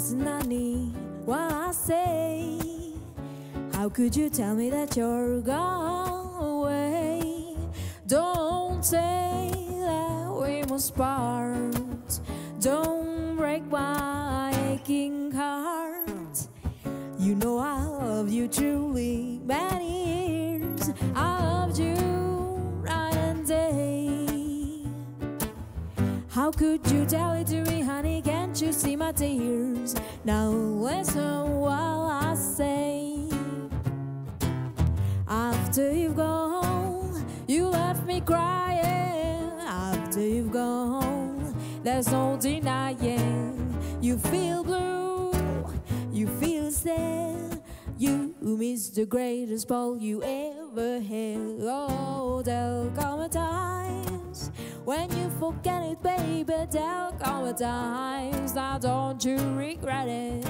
listen, honey, what I say. How could you tell me that you're gone away? Don't say that we must part. Don't break my aching heart. You know I love you truly many years. I How could you tell it to me, honey? Can't you see my tears? Now listen while I say. After you've gone, you left me crying. After you've gone, there's no denying. You feel blue, you feel sad. You miss the greatest ball you ever had. Oh, there'll come a when you forget it, baby. There'll come a times now don't you regret it.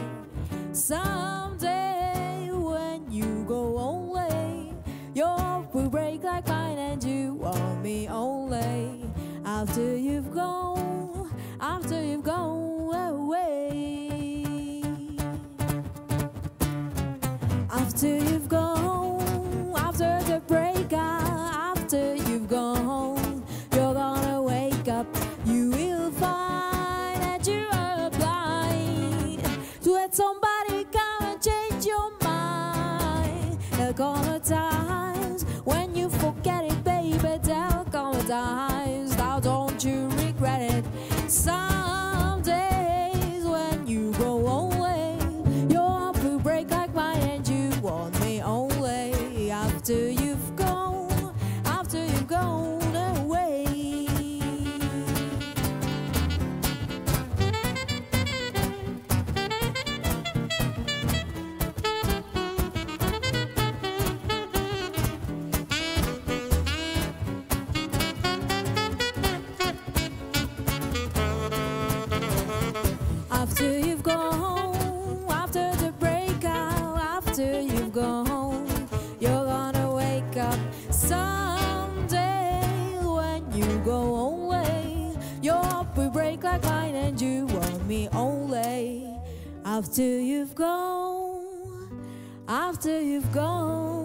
Someday when you go away, your heart will break like mine, and you want me only after you've gone, after you've gone away. After you've gone, after the breakup, after you've gone, Let somebody come and change your mind. There'll come a times when you forget it, baby. There'll come a times, after you've gone, after you've gone.